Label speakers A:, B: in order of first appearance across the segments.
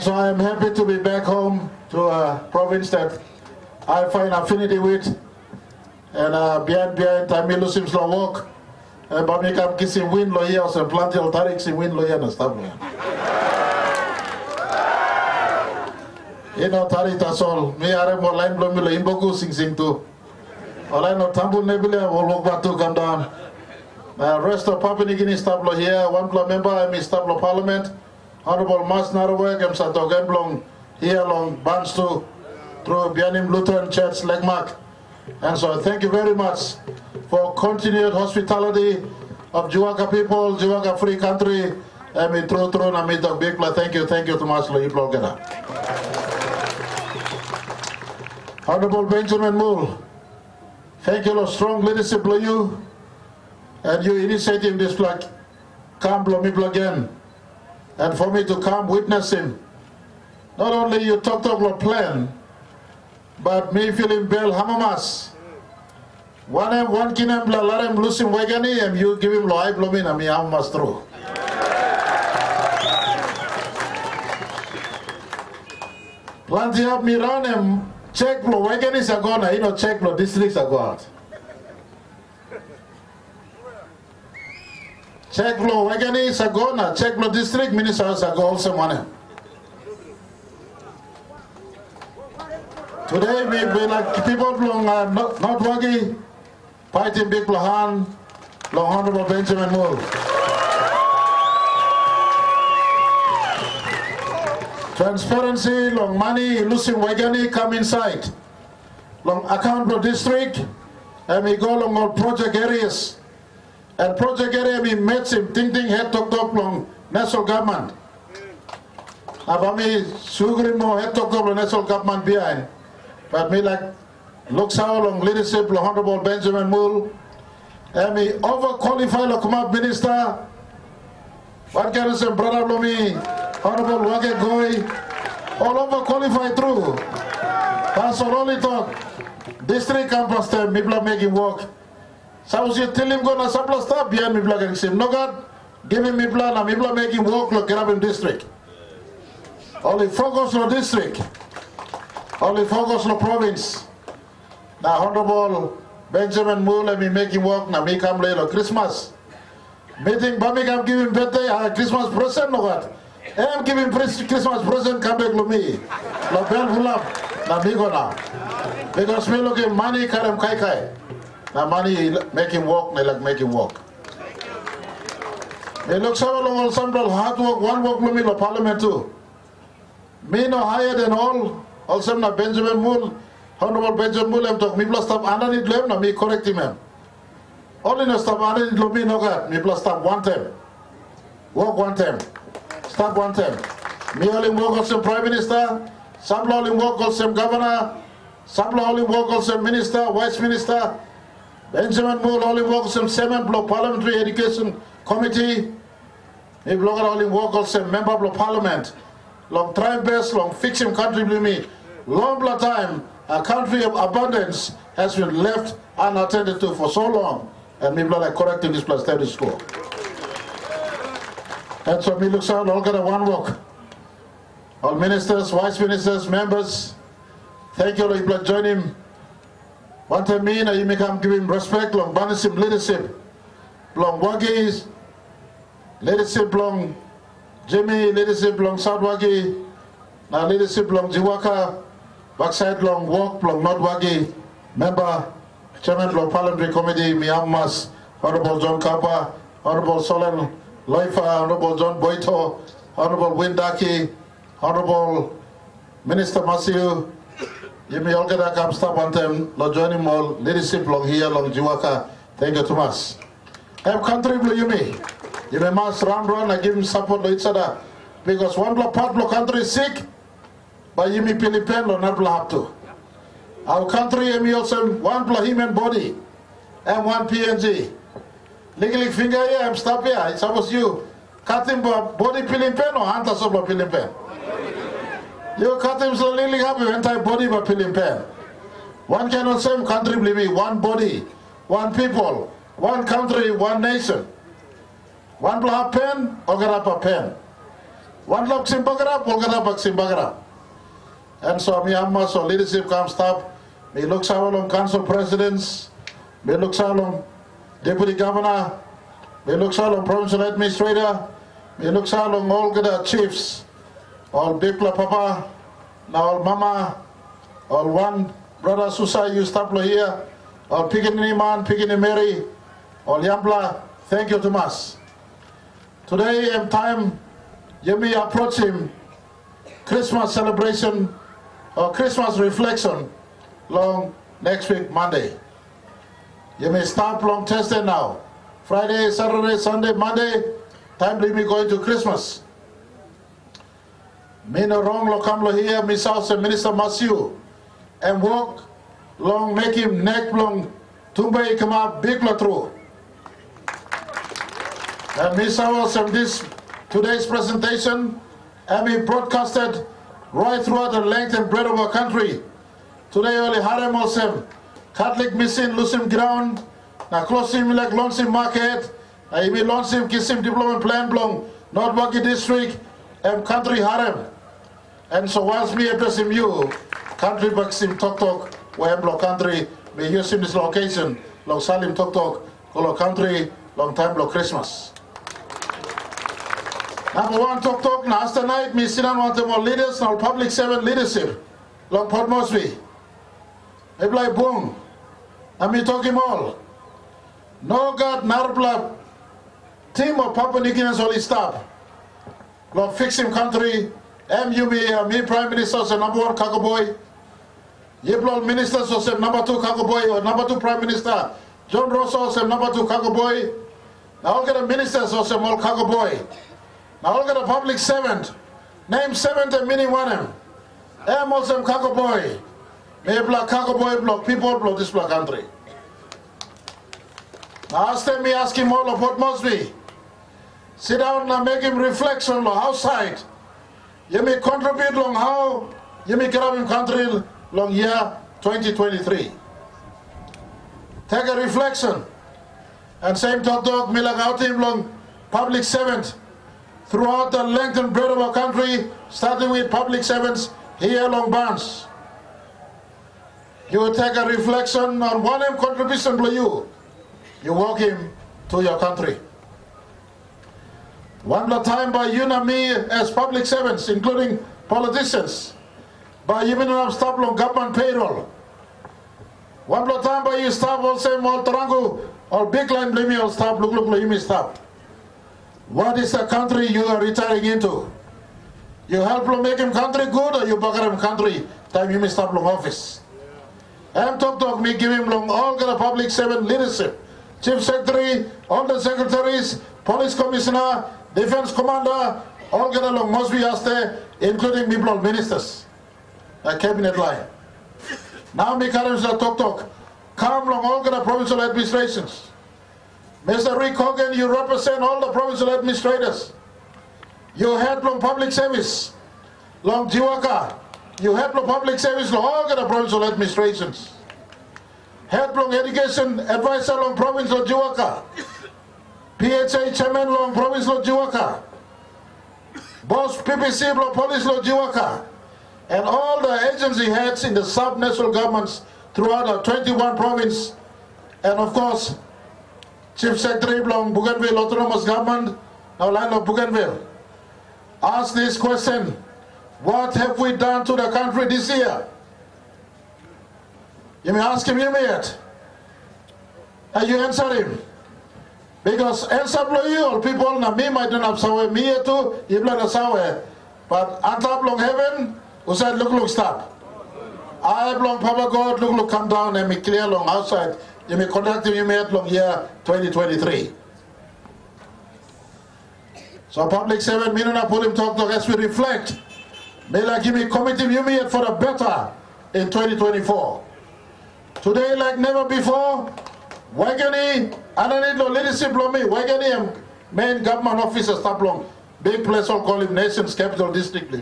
A: So I am happy to be back home to a province that I find affinity with. And uh, behind behind Tamilu seems to walk. And come kissing wind lo here, so plenty of tarik si wind lo and stuff. You know, that's all. Me are more line blow me lo imboku sing sing too. All I know, Tambul Nebula will walk back to come down. Uh, rest of Papua New Guinea stablo here, one club member, I'm in stablo parliament. Honorable Mas Narawek, I'm Sato Gemblong, here along Banstu, through Bianim Lutheran Church, Legmark. And so thank you very much for continued hospitality of Jiwaka people, Jiwaka free country. I mean, through, through, I mean, big thank you, thank you to Maslo Iplogena. Honorable Benjamin Mul, thank you, Lord, strong leadership, you, and you initiating this flag, come, Blomi again and for me to come witness him. Not only you talked of your plan, but me feeling bel hamamas. One em one kinem bla larem lusim wegani em you give him loai blomin ami hamamas through. Plenty of me run em check blo wegani sagona, you know check blo districts ago Ceklo wagani sagona, Ceklo district minister sago money. Today we be like people long uh, not, not wagi, fighting big Lahan, long honorable Benjamin Mul. Transparency, long money, losing wagani come inside. Long account for district, and we go long all project areas. And project area we met him thinking head talk talk long national government. Abami sugrin mo head talk talk national government behind. But me like looks how long leadership honorable Benjamin Mul. And me overqualified lo come minister. What can I say brother Lomi, honorable Wage Goy, all overqualified through. That's all only talk. District campus are making work. Suppose you tell him go na sapla stop behind me block and say, no God, give him me plan and block make him work like Grabin district. Only focus on district. Only focus on province. Now Honorable Benjamin let me him work now me come later Christmas. Meeting Birmingham him birthday uh, Christmas present no God. I'm giving Christmas present come back to me. La bell full up. Now me go now. Because me looking money karam kai kai. Now money make him walk, make him walk. They look so long some hard work, one work me the parliament too. Me no higher than all, also na Benjamin Mul, Honorable Benjamin Mul, I'm talking, me plus stop underneath them, na me correct him. Only no stop underneath me no got, me plus stop one time. Work one time. Stop one time. Me only work also Prime Minister, some only work also Governor, some only work also Minister, Vice Minister, Benjamin only works in seven block parliamentary education committee. Block only works in member of parliament. Long tribe base, long fixing country me. Long blood time, a country of abundance has been left unattended to for so long. And me blood correcting this plus study school. And so me looks out all got a one work. All ministers, vice ministers, members, thank you, Lord, blood join him. Wante mina you make him give him respect long banisim leadership. Long wagis leadership long Jimi leadership long South Wahgi. Na leadership long Jiwaka. Backside long walk long North Wahgi. Member chairman long parliamentary committee Miamas Honorable John Kappa Honorable Solen Loifa Honorable John Boito Honorable Windaki Honorable Minister Masiu Yemi Olgada kam stop on them, lo joining mall, leadership long here, long Jiwaka. Thank you much. Have country blue Yumi. Yumi must run run and give him support to each other. Because one block part block country is sick, but Yumi Philippine or not have to. Our country Yumi also one block human body and one PNG. Legally finger here, I'm stop here. It's almost you. Cutting body Philippine or us over Philippine. You cut him so lily up your entire body by pilling pen. One cannot same country believe me, one body, one people, one country, one nation. One blow pen or get up a pen. One love Simbagara, Polgara Bak Simbagara. And so mi amma so leadership comes up. Me look salong council presidents, me look salong deputy governor, me look salong provincial administrator, me look salong all the chiefs, all Bikla Papa, now all Mama, all one brother Susa you stop here, all Pigini Man, Pigini Mary, all Yambla, thank you to us. Today am time Yemi approach him Christmas celebration or Christmas reflection long next week Monday. You may start long Thursday now. Friday, Saturday, Sunday, Monday, time me going to Christmas. Me no wrong lo come lo House Minister Matthew, and walk long make him neck long tumba come up big lo through. And Miss House this today's presentation, and be broadcasted right throughout the length and breadth of our country. Today only harem osem, Catholic mission losing ground, na closim like lonsim market, na imi lonsim kisim development plan blong, North Wahgi district, and country harem. And so whilst me addressing you, country baksim tok tok, where block country, use in this location, long salim tok tok, kolo country, long time block Christmas. Number one, talk talk na hasta night mi sinan want more leaders na public servant leadership. Long Port Moresby. Eblay bung. Ami talking all. No God narbla team of Papua New Guineans only stop. Long fixing country. MUB, uh, me Prime Minister, so number one cargo boy. Yiblol Minister, so number two cargo boy or number two Prime Minister. John Rosso, so number two cargo boy. Now all get a minister, so more cargo boy. Now at the public servant. Name seven and meaning one him. Eh Muslim Kako boy. Me block Kako boy block people block this block country. Now ask them me ask him all of what must be. Sit down and make him reflection on the outside. You may contribute long how you may get up in country long year 2023. Take a reflection. And same talk dog him long public servant throughout the length and breadth of our country, starting with public servants here along Banz. You will take a reflection on one contribution to you. You walk him to your country. One more time by you and me as public servants, including politicians, by even if stop on government payroll. One more time by you staff also all tarangu or big line blame all staff look look look you stop. What is the country you are retiring into? You help to make him country good or you bugger him country time you missed up long office? I'm talk talk me give him long all the public servant leadership. Chief Secretary, all the secretaries, police commissioner, defense commander, be asked there, including people ministers. A cabinet line. Now me currents uh, talk talk. Come all the provincial administrations. Mr. Rick Hogan, you represent all the provincial administrators. You head from public service, long Jiwaka. You head from public service, all the provincial administrations. Head from education advisor long province of Jiwaka. PHA chairman long province of Jiwaka. Boss PPC long police long Jiwaka. And all the agency heads in the sub-national governments throughout the 21 province. And of course, Chief Secretary belong Bougainville Autonomous Government, now land of Bougainville. Ask this question, what have we done to the country this year? You may ask him you may yet. And you answer him. Because you people na me might not have sawe me too, you na sawe. But top long heaven, said look look stop. I belong Papa God, look look come down and me clear long outside you may conduct you may long year 2023. So public servant minuna pull him talk to as we reflect. May I give me committee you meet for a better in 2024. Today like never before, Waigani, and no leadership lo me, Waigani main government officer stop long. Big place all call him nation's capital district.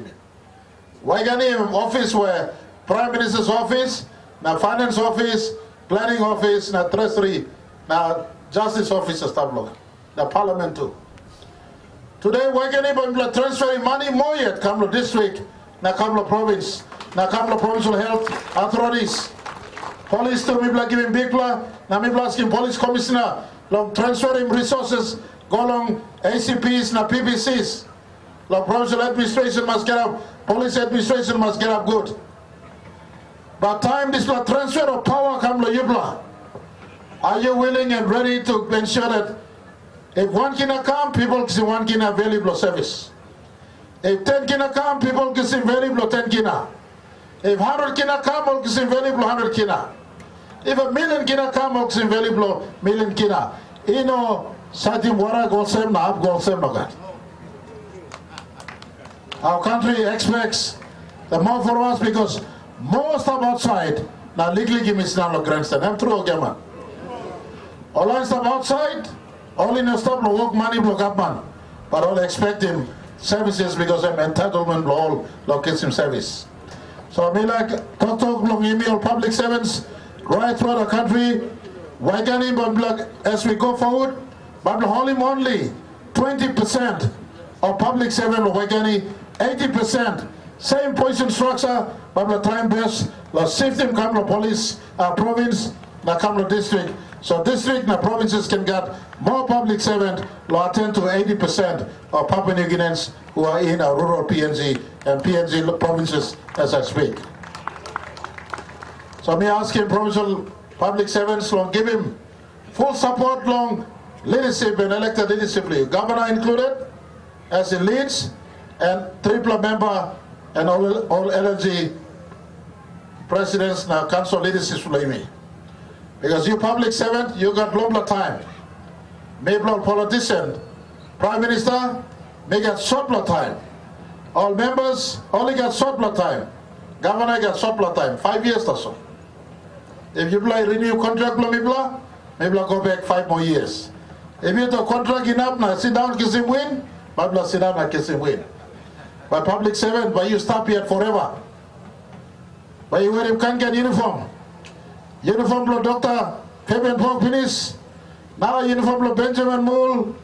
A: Waigani office where? Prime Minister's office, now finance office, planning office na treasury na justice office establish na parliament too. Today, we're going transferring money more yet, Kamlo district, na Kamlo province, na Kamlo provincial health authorities. Police to Mibla giving Bigla, na Mibla asking police commissioner, long transferring resources, go along ACPs, na PBCs. Long provincial administration must get up, police administration must get up good. But time this transfer of power come. Are you willing and ready to ensure that if one kina come, people can see one kina valuable service. If 10 kina come, people can see valuable 10 kina. If 100 kina come, people can see valuable 100 kina. If a million kina can see valuable million kina. You know, sati wara goal same na up goal same no Our country expects the more for us because most of outside now legally give me stand grandstand. I'm through again. All I outside, all in a stop no work money block up. But all expecting services because I'm entitlement all location service. So I mean like talk talk long email public servants right throughout the country. Can't him as we go forward? But only 20% of public servant Waigani, 80% same position structure, but the time best, the safety Kamlo police, uh, province, the Kamlo district. So district and provinces can get more public servant, will attend to 80% of Papua New Guineans who are in our rural PNG and PNG provinces as I speak. So me asking provincial public servants to give him full support long leadership and elected leadership, governor included, as he leads, and triple member and all, all LNG presidents now council leadership me. Because you public servant, you got longer time. Maybe politician, prime minister, may get shorter time. All members only get shorter time. Governor get shorter time, five years or so. If you play renew contract, maybe maybe go back five more years. If you have contract enough, now sit down, kiss him win, maybe sit down and kiss him win. By public servant, but you stop here forever. But you wear him can't get uniform. Uniform blow Dr. Fabian Pok Pinis. Now uniform blow Benjamin Mul.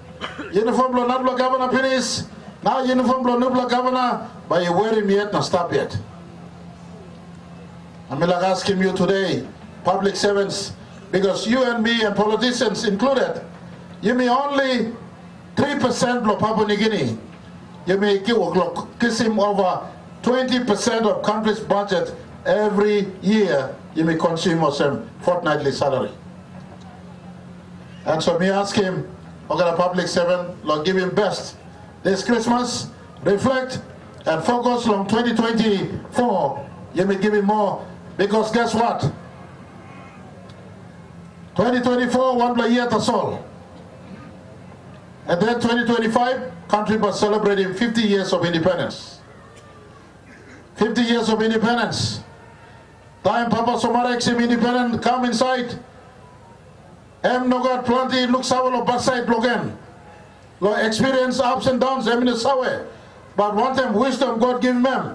A: Uniform blow Nabla Governor Pinis. Now uniform blow Nubla Governor. But you wear him yet, not stop yet. I'm like asking you today, public servants, because you and me and politicians included, you may only 3% of Papua New Guinea you may give him over 20% of country's budget every year. You may consume some fortnightly salary. And so me ask him, okay, the public servant, Lord, give him best. This Christmas, reflect and focus on 2024. You may give him more because guess what? 2024, one year that's all. And then 2025, country was celebrating 50 years of independence. 50 years of independence. Time Papa Somarek sim independent come inside. Em nogat plenty look sawalo baside logan. Lo experience ups and downs em in the sawe. But one time wisdom God give him.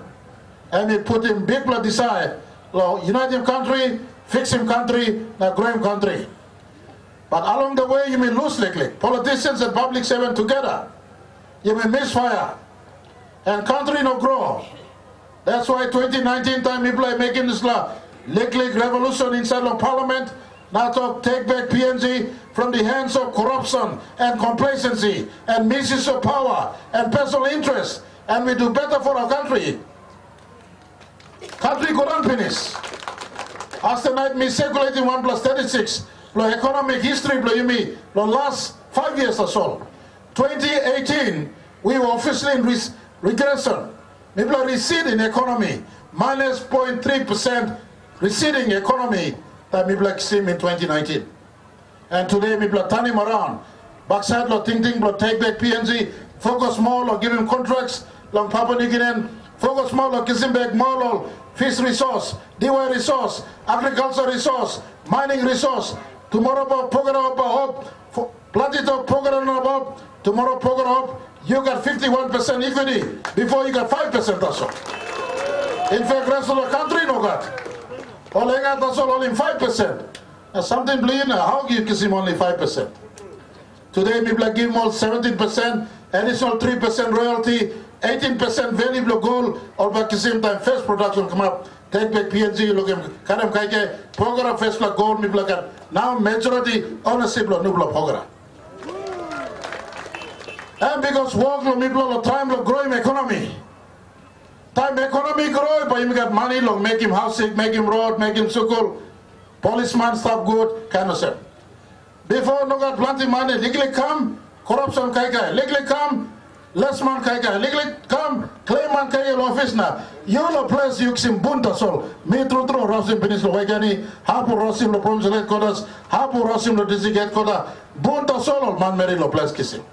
A: And he put him big blood desire. Lo unite him country, fix him country, na grow him country. But along the way you may lose lately. Politicians and public servant together you may misfire and country no grow. That's why 2019 time people are making this law. Lick revolution inside of parliament. Now to take back PNG from the hands of corruption and complacency and misuse of power and personal interest. And we do better for our country. Country could finish. The night me circulating 1 plus 36. The economic history, you me, the last five years or so. 2018, we were officially in re regression. People receding economy, minus 0.3% receding economy that people seen in 2019. And today people are turning around. Backside lo ting ting take back PNG, focus more on giving contracts long Papua New Guinea, on kissing back more fish resource, DY resource, agriculture resource, mining resource. Tomorrow program about hope, of program Tomorrow you got 51% equity before you got 5% or so. In fact, rest of the country no got. All I got that's all only 5%. Now something bleeding, how you see only 5%? Today people are giving all 17%, additional 3% royalty, 18% value of gold, all back the same time, first production come up, take back PNG, look at Kadam Kaike, Pogara first like gold, me black Now majority ownership of Nubla Pogara. And because work lo people time lo growing economy. Time economy grow, you get money lo make him housing, make him road, make him school, policeman stuff good, kind of stuff. Before no got plenty money, legally come, corruption kai kai, legally come, less man kai kai, legally come, office na. You no place you sim bunta sol. Me tru tru rosim peninsula wagani, hapu rosim lo provincial headquarters, hapu rosim lo district headquarters, bunta sol man meri lo place kisim.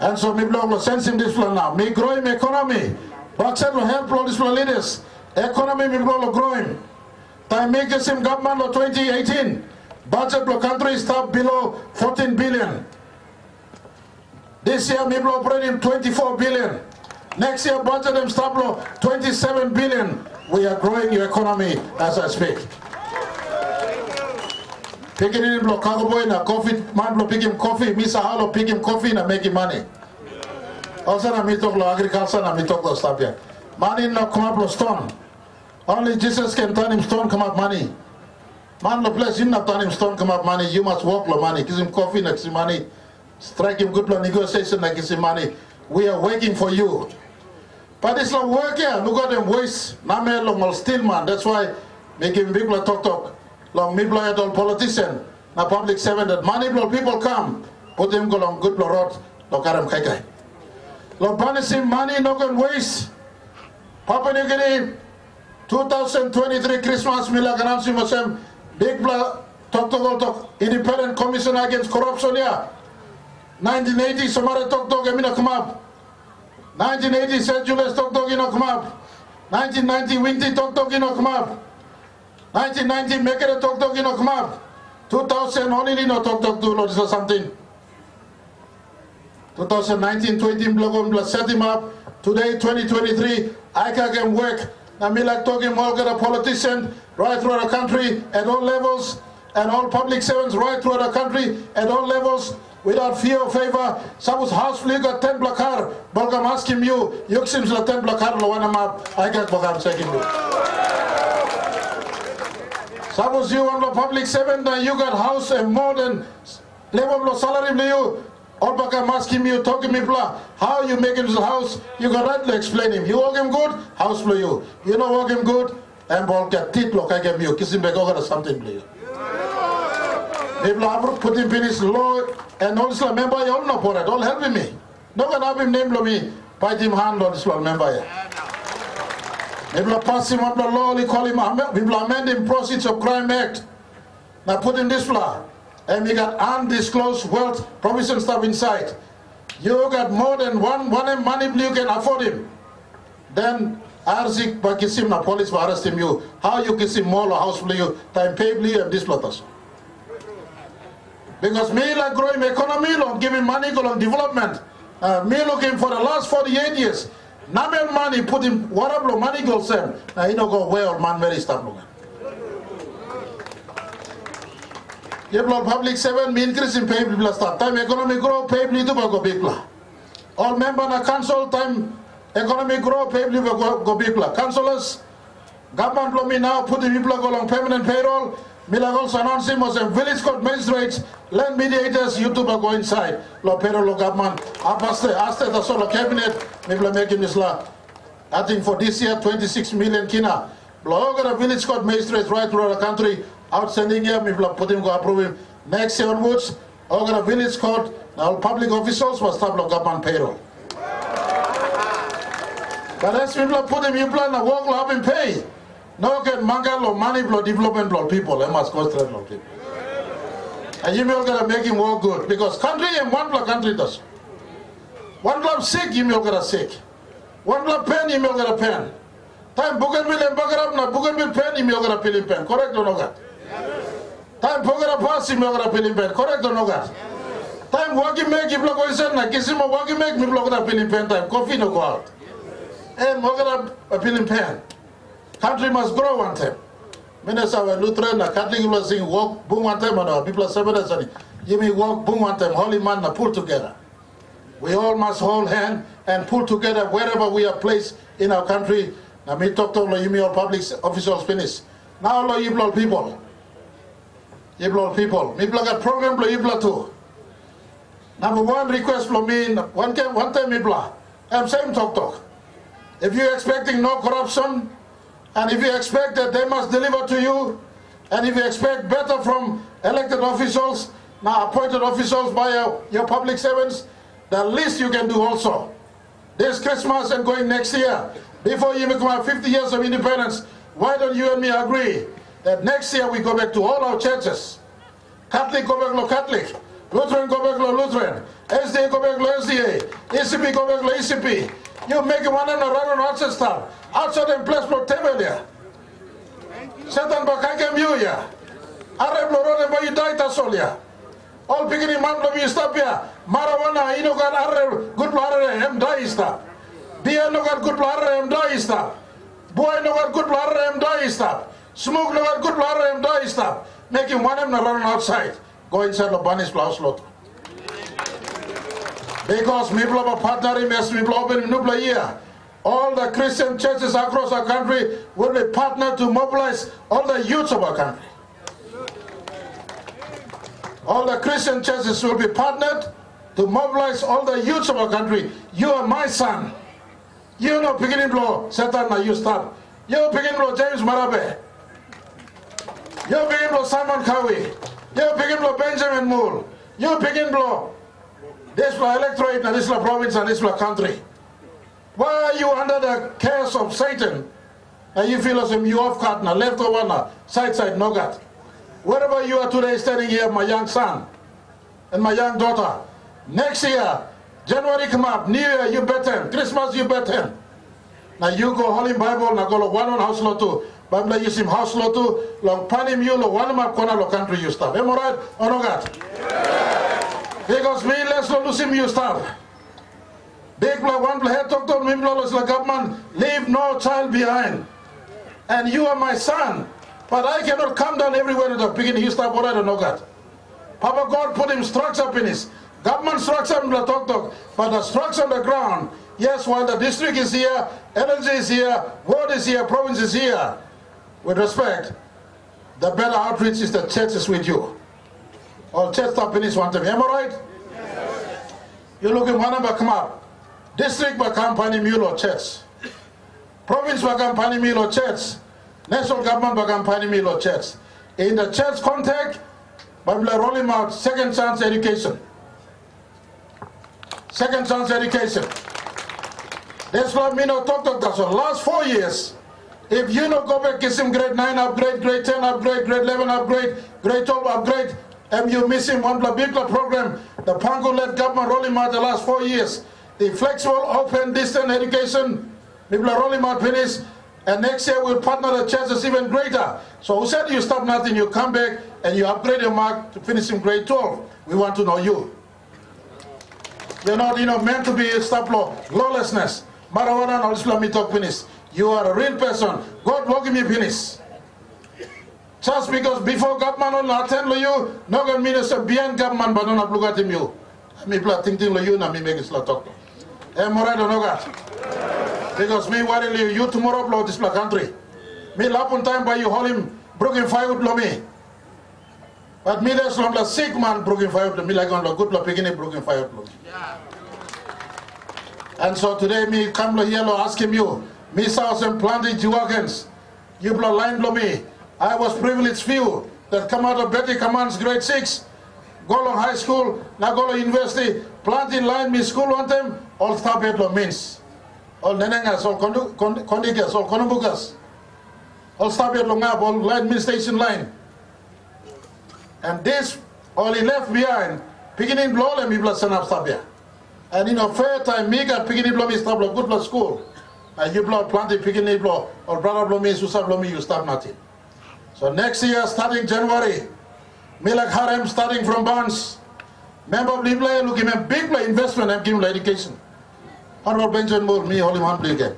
A: And so mi blog lo sensing this plan now. Me growing economy. Bakset lo help lo this leaders. Economy mi blog lo growing. Time make sim government lo 2018. Budget lo country stop below 14 billion. This year mi blog operating 24 billion. Next year budget them stop lo 27 billion. We are growing your economy as I speak. Picking in block boy na coffee, man block pick him coffee, Misa Halo pick him coffee na make him money. Also na mi talk agriculture na mi talk stuff here. Money no come up stone. Only Jesus can turn him stone come up money. Man lo place him not turn him stone come up money. You must work lo money. Give him coffee next money. Strike him good lo negotiation like money. We are waiting for you. But it's not working. Look at them waste. Name lo mal still man. That's why making people talk talk long mi bloy adol politician na public servant that money blow people come put them go long good road lo karam kai kai lo punishing money no can waste Papua New Guinea 2023 Christmas mila ganam si mosem big blow talk to talk independent commission against corruption ya 1980 somare talk talk emina up. 1980 St. Julius talk ino come up. 1990 Wingti talk talk ino come up. 1990 make it a talk talk ino come up. 2000 only no talk talk do lo something. 2019 20 blogom bla set him up. Today 2023 I can work. Like talking more a politician right through the country at all levels and all public servants right through the country at all levels without fear or favor. Sabus balgam asking you, you yuksims la ten blakar lo wana map, I got bagam second you. Want a public and you got house and more than level of salary you. I'm asking you, talking me blah. How you make him the house? You got right to explain him. You work him good, house for you. You know work him good, and ball get teeth look I give you. Kiss him back over something for you. People have put him in his law and all also member you all know for it. All helping me. No can have him name me. Fight him hand on this one member. People are passing up the law, they call him, people are amending Proceeds of Crime Act. Now put in this law, and we got undisclosed wealth provision stuff inside. You got more than one, one money you can afford him. Then RC Pakisim na police will arrest him you. How you kiss him more or house you, time pay you and this plotters. Because me like growing economy, long giving money, long development. Uh, me looking for the last 48 years. Namel money put him warablo money go sem. Na ino go well man very stop lo. Yeblo public seven me increase in pay people start. Time economy grow pay people go big All member na council time economy grow pay people go go big Councillors government lo me now put the people go on permanent payroll. Mila also announcing was a village court magistrates, land mediators, YouTuber go inside. Lo pero lo government. Apaste, aste the solo cabinet, this law. I think for this year, 26 million kina. Lo Bloga village court magistrates right through the country, outstanding here, maybe putting go approve him. Next year onwards, Ogara village court, now public officials was start government payroll. But as people put him in plan, the work will have him pay. No can mangalo money blow development blow people. I must concentrate blow people. And you may gonna make him work good because country and one block country does. One block sick, you may gonna sick. One block pen, you may gonna pen. Time Bougainville and Bagarab na Bougainville pen, you may gonna pill pen. Correct or no God? Time Bogara pass, you may gonna pill pen. Correct or no God? Time wagi make you block oisen na kisima wagi make me block na pill pen time. Coffee no go out. And Mogara a pill pen. Country must grow one time. Minister, when Lutheran, a Catholic people sing walk boom one time, and people are seven You mean walk boom one time, holy man, pull together. We all must hold hand and pull together wherever we are placed in our country. Now, me talk to you, all public officials finish. Now, all you people. You people. Me got program, you too. Number one request from me, one time, one time, me I'm saying talk talk. If you're expecting no corruption, and if you expect that they must deliver to you, and if you expect better from elected officials, now appointed officials by your, your public servants, the least you can do also. This Christmas and going next year, before you become 50 years of independence, why don't you and me agree that next year we go back to all our churches? Catholic go back to Catholic, Lutheran go back to Lutheran, SDA go back to SDA, ECP go back to ECP, you make one and a run on Rochester. Outside in place for Temelia. Setan bakai kem you ya. Arab lorone bayi daita solia. All beginning man lo ya. Marawana ino kan arab good blare hem daista. Dia no kan good blare hem daista. Boy no kan good blare hem daista. Smoke no kan good blare hem daista. Making one and run outside. Go inside the banis blouse lot. Because Miblova partnering with Miblova Nubla year. All the Christian churches across our country will be partnered to mobilize all the youths of our country. All the Christian churches will be partnered to mobilize all the youths of our country. You are my son. You know beginning blow, Satan you start. You beginning blow James Marape. You begin blow Simon Cowie. You begin blow Benjamin Mul. You begin blow this was electorate and this was province and this was country. Why are you under the curse of Satan? And you feel as if you off cut now, left over now, side side, no gut. Wherever you are today standing here, my young son and my young daughter, next year, January come up, New Year, you better, Christmas, you better. Now you go Holy Bible, now go one on house lot too. Bible you sim house lot two, long panim you, lo one map corner lo country you stop. Am I right or no God? Yeah. Because me let's not lose him you start. Big blood, one talk to me, blood, like government, leave no child behind. And you are my son. But I cannot come down everywhere at the beginning. What I don't know God. Papa God put him structure up in his government structure in the talk talk, but the structure on the ground, yes, while the district is here, energy is here, ward is here, province is here. With respect, the better outreach is the church is with you. All church stop finish one time. Am I right? Yes. You look at one number come up. District bakam pani milo church. Province bakam pani milo church. National government bakam pani milo church. In the church context, Bible rolling out second chance education. Second chance education. That's why me no talk to that. So last four years, if you no go back, get some grade 9 upgrade, grade 10 upgrade, grade 11 upgrade, grade 12 upgrade, MU missing one big program, the Pangu-led government rolling out the last four years. The flexible, open, distant education, are rolling out finish, and next year we'll partner the chances even greater. So who said you stop nothing, you come back and you upgrade your mark to finish in grade 12. We want to know you. You're not, you know, meant to be stop law, lawlessness. Marijuana and Islam talk finish. You are a real person. God will give me finish. Just because before government on attend you, no gan minister beyond government but not look you. Me pla think lo you na me make it talk. Eh do no gat. Because me worry you you tomorrow blow this country. Me lapun time by you hold him broken fire lo me. But me there's not a sick man broken fire to me like on the good lo picking broken fire lo. And so today me come here lo ask him you. Me saw some planting chihuahuas. You blow line lo me. I was privileged few that come out of Betty Commands grade 6, Golong High School, Nagolo University, planting line me school on them, all Stabedlo means. All Nenengas, all Kondigas, all Konumbugas. All Stabedlo Ngab, all line mean station line. And this, all he left behind, beginning blow them, people send up Stabia. And in a fair time, me got beginning blow me stablo, good blood school. And you blow planting beginning blow, or brother blow me, Susa blow me, you stop nothing. So next year, starting January, Milak Harem starting from Banz. Member of Limlay looking at big play investment and give education. Honorable Benjamin Mul, me only one play again.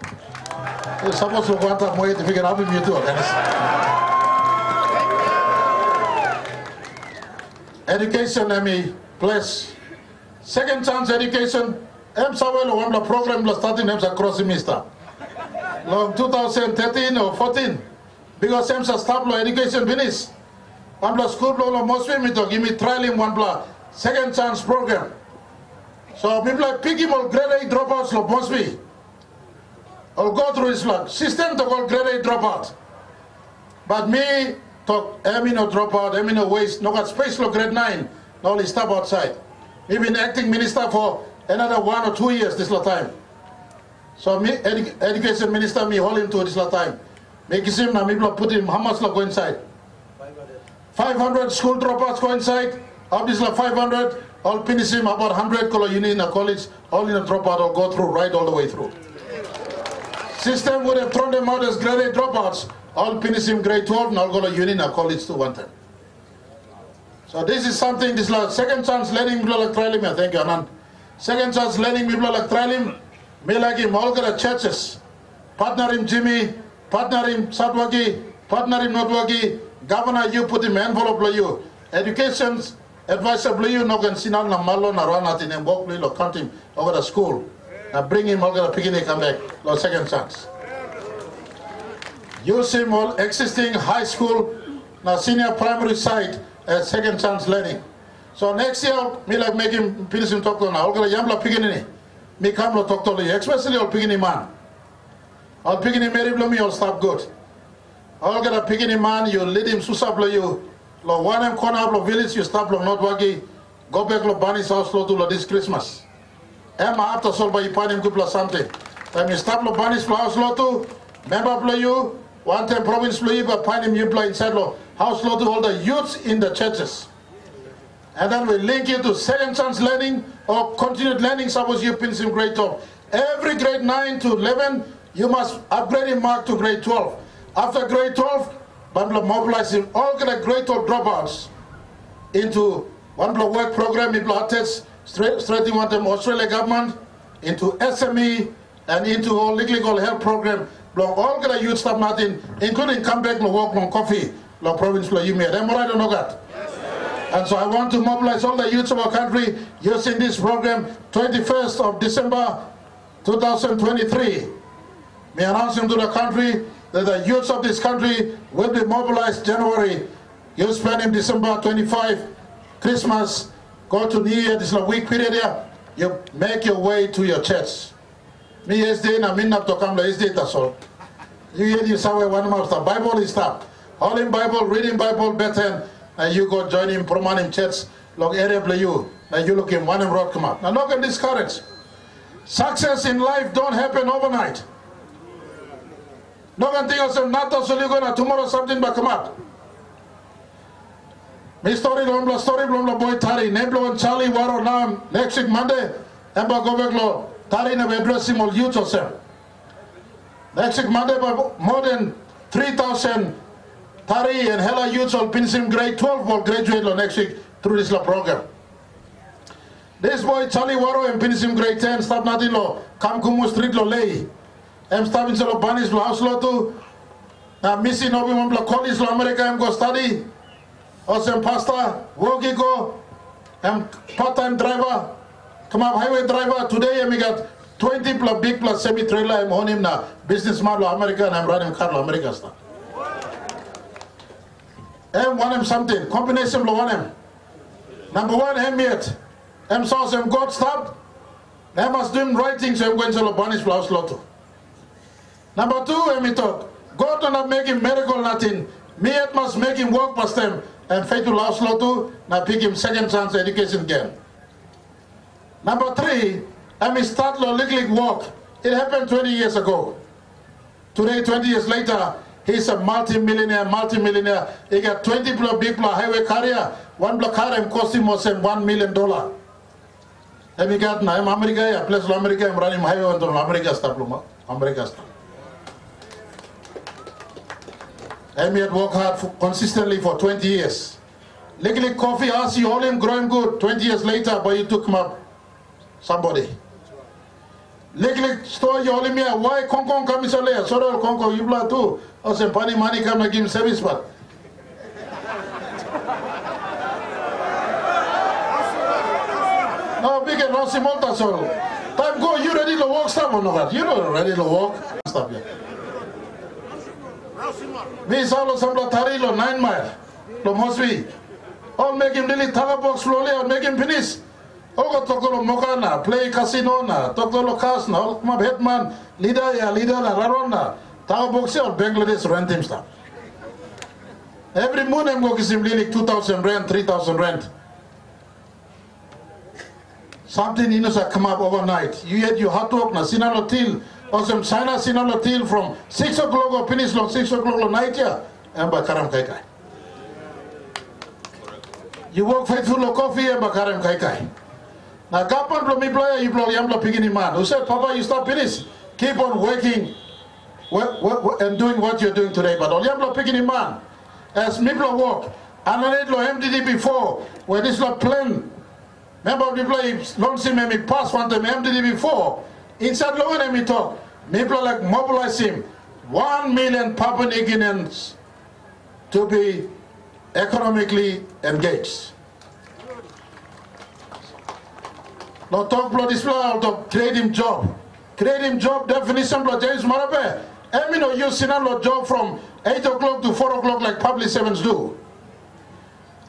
A: Suppose you want to wait if you can help me too. Education, let me place. Second chance education, em sawelo wam la program starting em sa crossing mister long 2013 or 14 because em sa stop lo education finish. La school lo give me trialing one second chance program. So mi bla pick him all grade 8 dropouts lo moswe I'll go through his like system to call grade 8 dropout. But me talk emi no dropout emi no waste. No got space lo grade 9 no only stop outside. Me been acting minister for another one or two years this lot time. So me edu education minister me hold him to this lot time. Make him na me put him how much go inside? 500 school dropouts go inside. This 500, I'll finish him about 100 color uni in a college, all in a dropout, I'll go through right all the way through. System would have thrown them out as grade 8 dropouts. I'll finish him grade 12 and I'll go to in a college to one time. So this is something, this is second chance learning like Trilim, thank you, Anand. Second chance learning like Trilim, me like him, all got churches. Partner him Jimi, partner him Satwagi, partner him Notwagi, governor you put him envelope you. Education advisor you no can see na malo na run at in work lo count him over the school. Now bring him over the picnic come back, lo second chance. Use him all existing high school, now senior primary site, a second chance learning. So next year, me like making him talk to now. Olga yamla pigini. Me come lo talk to you, especially all pigini man. All pigini Mary blomi all stop good. Olga the pigini man, you lead him susaplo you. Lo one corner lo village, you stop lo not wagi. Go back lo bani's house lo to lo this Christmas. Emma after sol ba ipan him kupla something. Then you stop lo bani's house lo to. Member play you. One time province play you, but him you play inside lo house law to all the youths in the churches. And then we link it to second chance learning or continued learning, suppose you finish in grade 12. Every grade 9 to 11, you must upgrade in mark to grade 12. After grade 12, Bambla mobilizing all the grade 12 dropouts into one block work program in straight, in one them Australia government, into SME, and into all legal health program. Block all the youth stuff nothing, including come back and work on coffee la province la yume. Am I right or not? And so I want to mobilize all the youths of our country using this program 21st of December 2023. Me announcing to the country that the youths of this country will be mobilized January. You spend in December 25, Christmas, go to New Year, this is a week period here. You make your way to your church. Me is day na minna to come is that's all. You hear this somewhere one month the Bible is. All in Bible, reading Bible better, and uh, you go join him, promote him church, look area you, and you look him, one him road come up. Now look at this courage. Success in life don't happen overnight. No one think yourself, not so gonna tomorrow something but come up. Me story lo story lo boy tari, name lo Charlie Waro now next week Monday, and go back lo tari na him all youth yourself. Next week Monday, more than 3,000 Tari and Hela youths will finish in grade 12 will graduate next week through this program. This boy Charlie Waro and finish in grade 10 stop natin lo kam kumu street lo lay. Em stop in lo banis lo house lo tu. Na missing no bi lo college lo America em go study. Osem pastor wogi go em part-time driver. Come up highway driver today em got 20 plus big plus semi trailer em on him na businessman lo America and I'm running car lo America stuff. M one M something, combination lo one M. Number one, M yet. M saws M God stopped. M must do writing so M going to banish blouse lotto. Number two, talk. God not make him miracle nothing. Me it must make him work past them. And faith to louse lotto, now pick him second chance education again. Number three, M start lo little work. It happened 20 years ago. Today, 20 years later, He's a multi-millionaire, multi-millionaire. He got 20 block big highway carrier. One block car him cost him was one million dollar. And he got na America ya place America I'm running highway on America stuff America stuff. And he had worked hard for, consistently for 20 years. Legally coffee asked you all him growing good 20 years later but you took him up somebody. Legally store you all him here why Kong Kong come is a so Kong Kong you blood too. O oh, pani money come and give him service but No, big and no simulta solo. Time go, you ready to walk stuff or not? You not ready to walk? Stop here. Me salo samla tari lo nine mile. Lo moswi. I'll make him really taga slowly, I'll make him finish. Ogo tokolo moka na, play casino na, tokolo kas na, ma hetman, leader ya leader na, raron na. Taga box ya, Bangladesh rent him stuff. Every moon I'm going to give him 2,000 rent, 3,000 rent. Something innocent come up overnight. You had your hard work na sinalo till or some China sinalo till from six o'clock or finish long six o'clock or night and by karam kai kai. You work faithful of coffee by karam kai kai. Now kapan lo mi playa you blow yam lo pigini man. Who said Papa you stop finish. Keep on working and doing what you're doing today. But yam lo pigini man. As mi blow work. Need lo MDD before where this lo plan Remember we play long see me pass one time MDD before. Inside long and me talk. People like mobilize him. One million Papua New Guineans to be economically engaged. No talk blood display of creating job. Creating job definition blood James Marape. I mean no use no job from 8 o'clock to 4 o'clock like public servants do.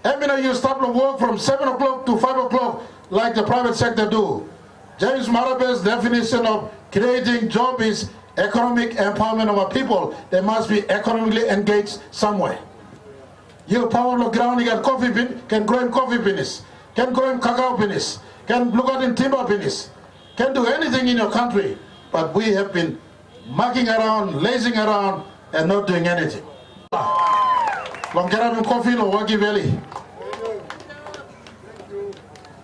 A: Emina, you start to work from 7 o'clock to 5 o'clock like the private sector do. James Marape's definition of creating job is economic empowerment of our people. They must be economically engaged somewhere. You power the ground, you got coffee bin, can grow in coffee business, can grow in cacao business, can look at in timber business, can do anything in your country. But we have been mucking around, lazing around, and not doing anything. Long coffee valley.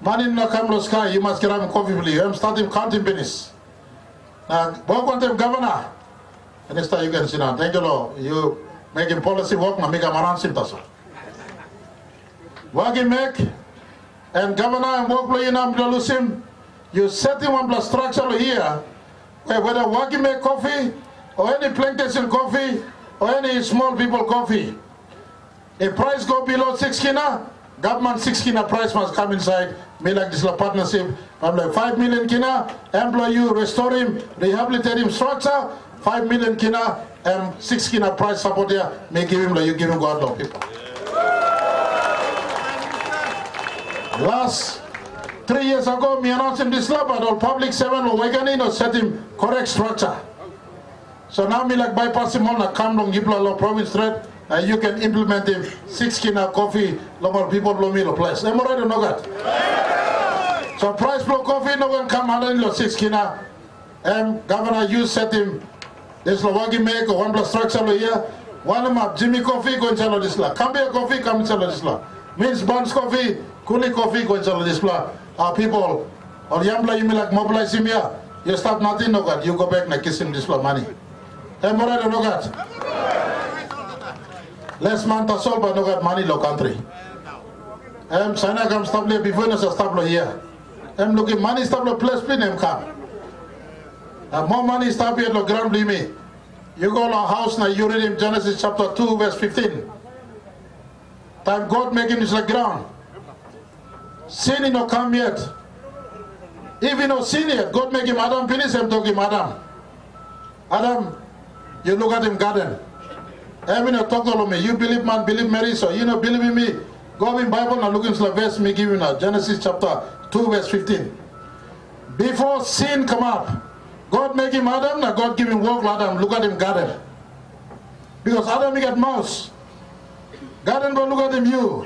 A: Manin na kam sky, you must get coffee please. I'm starting counting business. Now, work on them governor. Minister, you can sit down. Thank you, Lord. You making policy work, na make a maran simtaso. Wahgi make, and governor and work play in Amdalusim, you setting one plus structure here, whether Wahgi make coffee, or any plantation coffee, or any small people coffee. If price go below six kina, government six kina price must come inside. Me like this partnership. I'm like five million kina, employ you, restore him, rehabilitate him structure, five million kina, and six kina price support here. May give him like you give him God law people. Last three years ago, me announced in this lab, but all public seven awakening or set him correct structure. So now me like bypass him on a come long Yipla province threat and you can implement it six kina coffee. Local people blow me the place. Am I right or no that so price blow coffee no one come in lo six kina and governor you set him. This Lawagi make one plus structure here one of my Jimi coffee go this la Cambia coffee come inside this la means Banz coffee Kuli coffee go inside this la our people or Yambla you like mobilize him here you start nothing no God. You go back na kissing this la money. Am I right or no God I sold by no got money lo country. Em sana kam stable before na stable here. I'm looking money stable place pin em come. Uh, more money stable at the ground me. You go to house na you read in Genesis chapter 2 verse 15. Time God making this the ground. Sin no come yet. Even no sin yet. God make him Adam finish him talk him Adam. Adam, you look at him garden. Even a talk to me, you believe man, believe Mary, so you know believe in me. Go in Bible now look into the verse me you now. Genesis chapter 2 verse 15. Before sin come up, God make him Adam, now God give him work Adam, look at him garden. Because Adam get mouse. Garden but look at him you.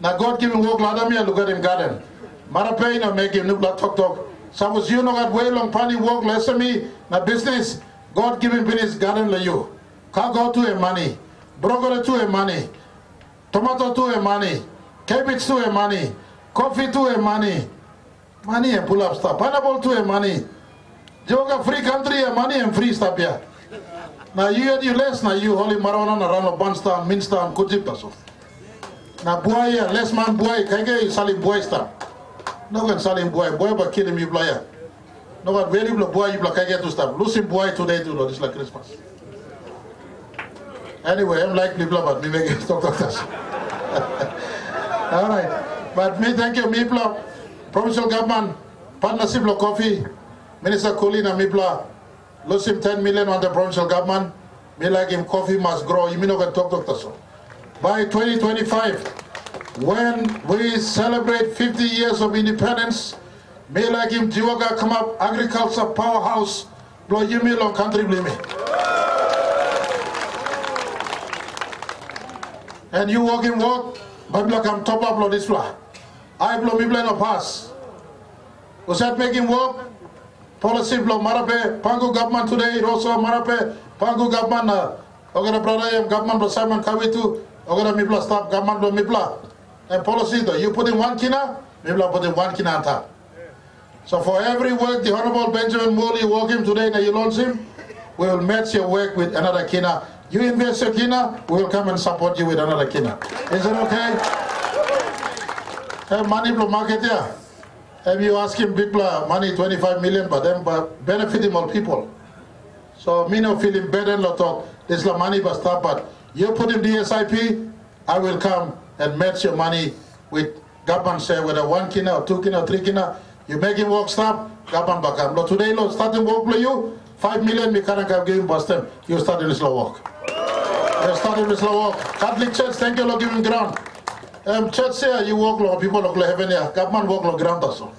A: Now God give him work Adam here, look at him garden. Marape now make him look like talk talk. Suppose you know got way long pani work less than me, na business, God give him finish garden like you. Cargo to a money, broccoli to a money, tomato to a money, cabbage to a money, coffee to a money, money and pull up stuff, pineapple to a money. Joga free country a money and free stuff here. Now you had you less now you holy marona na rano Banstan, Minstan, Kujipta so. Na buaya less man buaya kage salim buaya stuff. No can salim buaya buaya but kill him you playa. No but very buaya you playa kage to stuff. Losing buaya today to this like Christmas. Anyway, I'm like people but me make talk doctors. All right. But me thank you, people, provincial government, partnership lo coffee, Minister Kulina Mipla, lose him 10 million on the provincial government. Me like him coffee must grow. You mean no talk doctor so. By 2025, when we celebrate 50 years of independence, me like him Jiwaka come up agriculture powerhouse, blow you me long country blame me. And you walk in but like I'm top up this fly. I blow me blame no pass. Was that making work? Policy blow marape, Pangu government today, also marape, Pangu government uh, ogara brother government blow Simon Kawitu, ogara mipla stop government blow mipla. And policy though, you put in one kina, mipla put in one kina on top. So for every work the Honorable Benjamin Mul, you work him today and you launch him, we will match your work with another kina. You invest your kina, we will come and support you with another kina. Is it okay? Have money for market here. Have you ask him people money 25 million, but then but benefiting all people. So me no feeling better lot talk. This la money but stop but you put in DSIP, I will come and match your money with government say whether one kina or two kina or three kina. You make him work stop, government bakam. Lo today lo starting work for you, five million me can't give him bust them. You start in this work. You start in this work. Catholic Church, thank you, give him ground. Um, church here, you walk lo people of heaven here. Government walk lo ground also.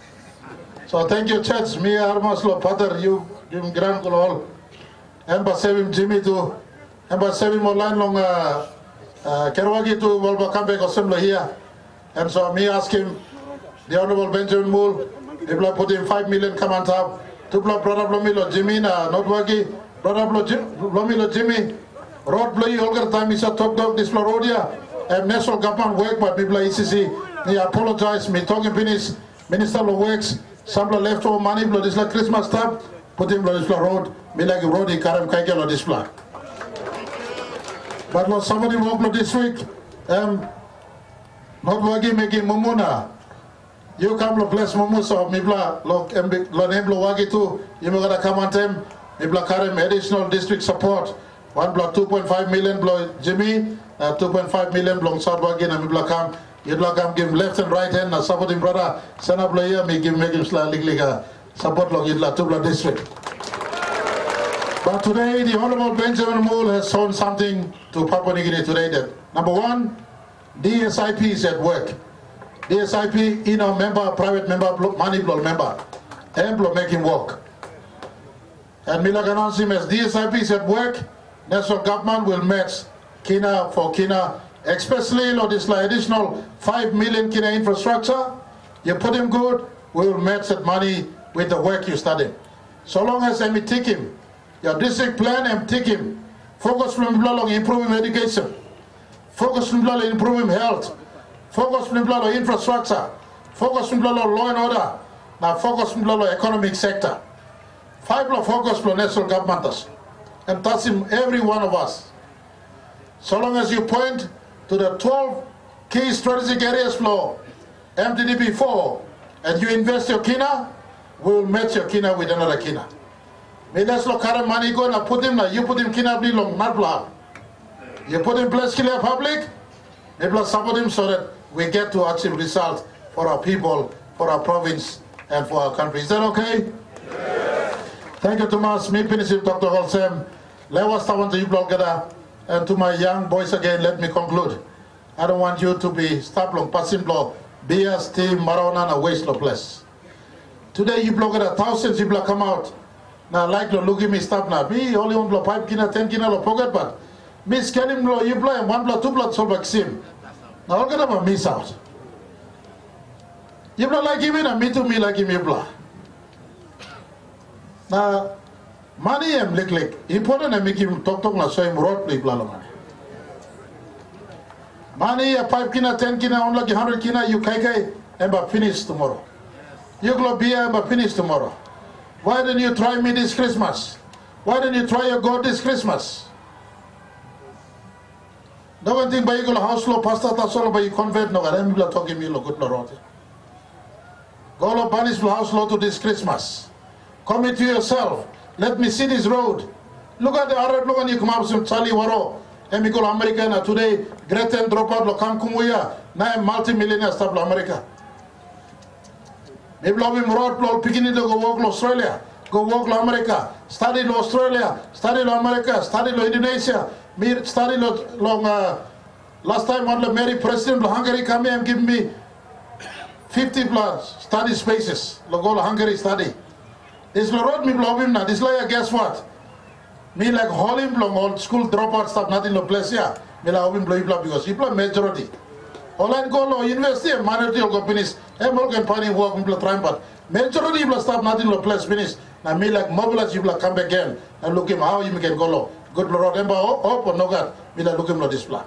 A: So thank you, church. Me armas lo father, you give ground lo all. And save him Jimi too. And save him online long uh, uh, Kerwagi to Walba Kambe Assembly here. And so me ask him, the Honorable Benjamin if I put in five million come on top, to blow brother Blomilo Jimi na not working, brother Blomilo Jimi, you all time is a top dog this Florodia. And national government work by people like ECC. They apologize, me talking finish, Minister of Works, some leftover money, blow this like Christmas stuff, put him blow this road, me like road in Karam Kaikel this flag. But Lord, somebody work blow this week, um, not working making mumuna. You come lo bless mumu so mi bla lo lo name lo wagi you mo gonna come on them bla karem additional district support one block 2.5 million block Jimi uh, 2.5 million South Wahgi na mi bla come you bla come give him left and right hand. Support him brother. Send up here me give make him slightly liga support lo yidla two block district. But today the Honorable Benjamin Mul has shown something to Papua New Guinea today that number one DSIP is at work. DSIP, you know, member, private member, money block member, employ make him work. And Mila announce him as DSIP is at work, national government will match Kina for Kina, especially on this like additional 5 million Kina infrastructure. You put him good, we will match that money with the work you study. So long as I'm him, your district plan take him, focus from improving education, focus from improving health, focus mplalo infrastructure focus mplalo law and order na focus mplalo economic sector five focus lo national government and in every one of us so long as you point to the 12 key strategic areas flow MTDP 4 and you invest your kina we will match your kina with another kina Midas lo current money go na put him na you put him kina bli long not blah you put in place clear public they plus support him so that we get to achieve results for our people, for our province, and for our country. Is that okay? Thank you, Thomas. Me finish Dr. Holsem. Lewas tawan to you, Blogada. And to my young boys again, let me conclude. I don't want you to be staplong, pasimlo, BS team, marona, a waste of place. Today, you blogger, thousands of people come out. Now, like to look at me stop now. Me only one blow five kina, ten kina, lo pocket, but me scanning blow, you blow, one blow, two blow, so vaccine. Now look at them miss out. You like him and me to me like him you Now money am lick lick. Important and make him talk talk na so him road play blah money. Money a five kina, ten kina, on like hundred kina, you kai kai but finish tomorrow. You beer and but finish tomorrow. Why didn't you try me this Christmas? Why didn't you try your God this Christmas? Dawan ting bayi kalau house lo pasta ta solo bayi convert no gara mi bila toki mi lo good lo rote. Golo banish lo house lo to this Christmas. Commit to yourself. Let me see this road. Look at the Arab up some Charlie Waro. Emi kolo America na today Greten drop out lo kam kumuya na multi millionaire stable America. Maybe him road, lord picking to go work to Australia, go work to America, study in Australia, study in America, study in Indonesia, study long. Uh, last time when the Mary President of Hungary come here and give me 50 plus study spaces. Logo Hungary study. This road me love him now. This like guess what? Me like whole him long old school dropout stuff nothing no place here. Me like him blow because he play majority. Online go lo university minority companies. Em all can find work try but majority plus stuff nothing no place finish. Now me like mobilize like come back again and look him how you can go lo. Good road emba hope or no god. Me like look him lo this plan.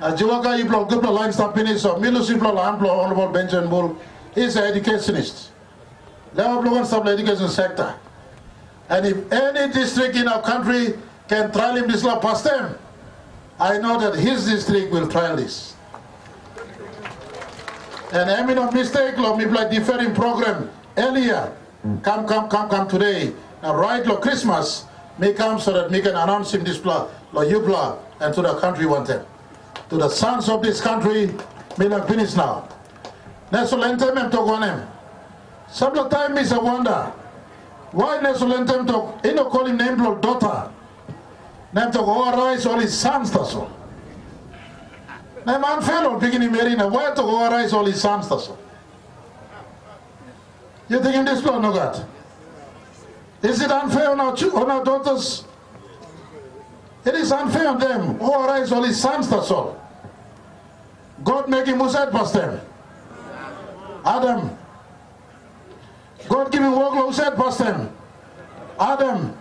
A: Uh, Jiwaka Iblo, Gupla line stop finish, so Milus Iblo Lamplo, Honorable Benjamin Mul, is an educationist. Level Blogan sub education sector. And if any district in our country can trial him this law past them, I know that his district will trial this. And I mean, no mistake, lo, me like different program earlier. Come, come, come, come today. Now, right, lo, Christmas may come so that we can announce him this law, lo, Yupla, and to the country one time. To the sons of this country, may not finish now. Nesulentem em togonem. Some time is a wonder. Why Nesulentem tok? Ino call him name block daughter. Nem tok overrise oh, all his sons taso. Nem unfair beginning marrying. Why to overrise all his sons taso? You think in this law no God? Is it unfair on our, on our daughters? It is unfair on them. Overrise all his sons that's all. God making Musa past them. Adam. God giving work said past them. Adam.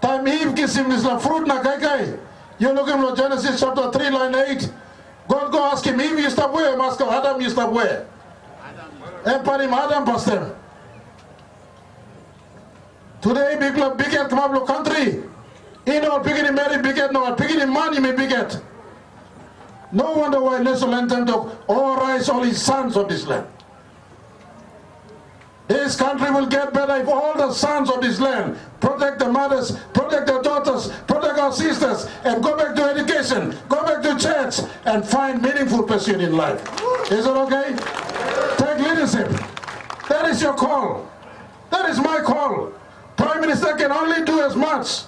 A: Time Eve gives him this la uh, fruit na kai kai. You look him Genesis chapter 3 line 8. God go ask him, Eve you stop where? Ask him, Adam you stop where? Put him Adam past them. Today big uh, big at Kamablo country. You know, picking big at no, picking money big at. No wonder why Nelson Lantem took all rise all his sons of this land. This country will get better if all the sons of this land protect the mothers, protect their daughters, protect our sisters, and go back to education, go back to church, and find meaningful pursuit in life. Is it okay? Take leadership. That is your call. That is my call. Prime Minister can only do as much.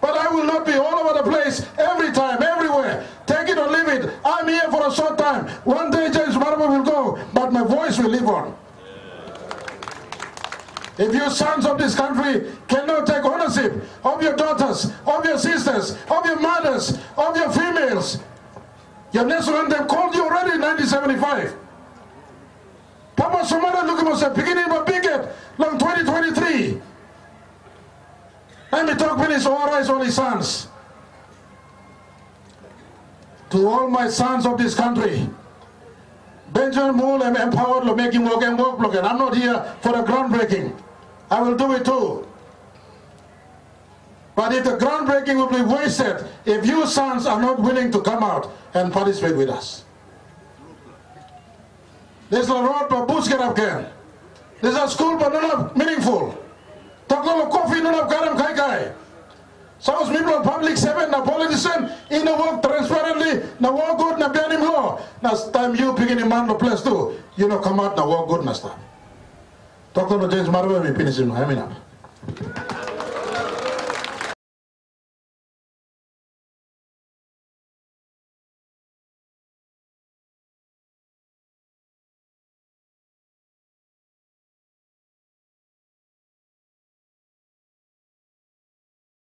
A: But I will not be all over the place every time, everywhere. Take it or leave it. I'm here for a short time. One day James Marape will go, but my voice will live on. If you sons of this country cannot take ownership of your daughters, of your sisters, of your mothers, of your females, your national they called you already in 1975. Papa Sumana Lukimo beginning of a bigot, long 2023. Let me talk with his all eyes on his sons. To all my sons of this country, Benjamin I'm empowered to make him work and work. And I'm not here for the groundbreaking. I will do it too. But if the groundbreaking will be wasted, if you sons are not willing to come out and participate with us. There's a road for up again. There's a school but not meaningful. Taklo coffee not garam kai kai. Some people public servant na politician in the work transparently na work good na bianim law. Na time you picking in man the place too. You know come out na work good stuff. Dr. James Marwe, mi pinisin mo. Amin